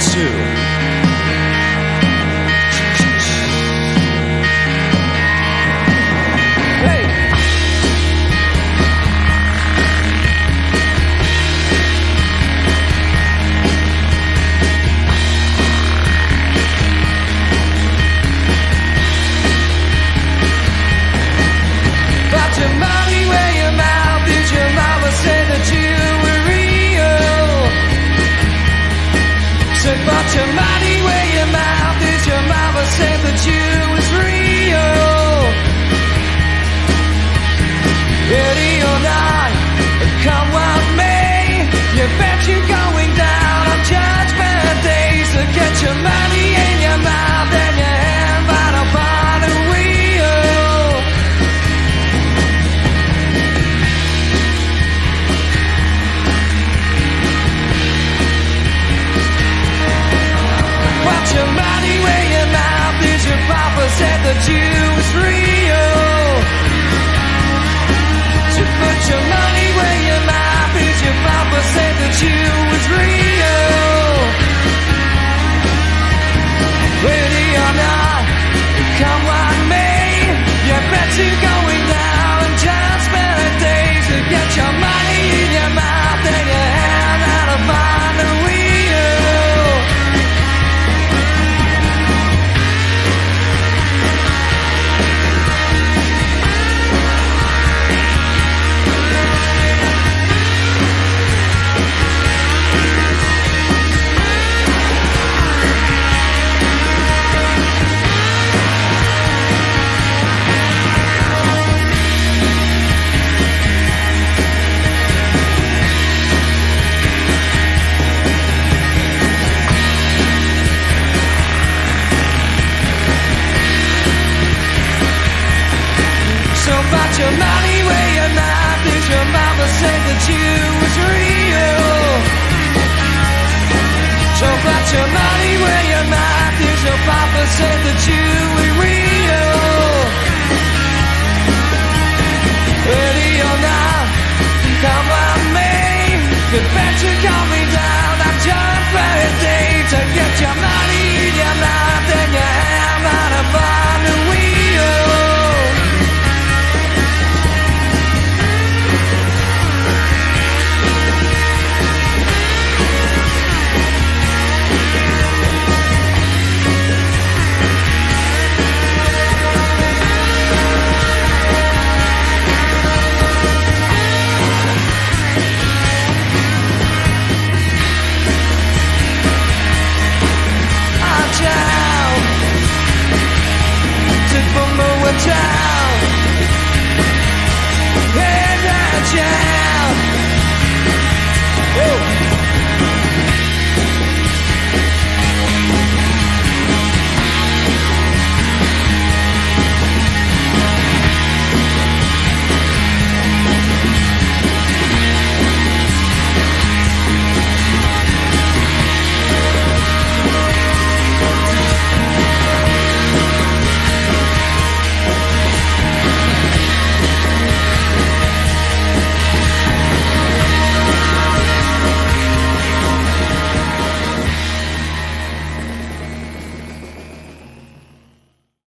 too. going down on judgment days to get your money. your money where your mouth is. Your mama said that you was real. So put your money where your mouth is. Your papa said that you were real.